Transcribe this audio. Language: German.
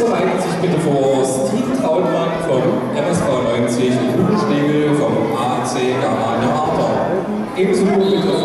verweigern sich bitte vor Steve Trautmann vom MSV 90, und Hugo Stegel vom AC Germania Arter. Ebenso bitte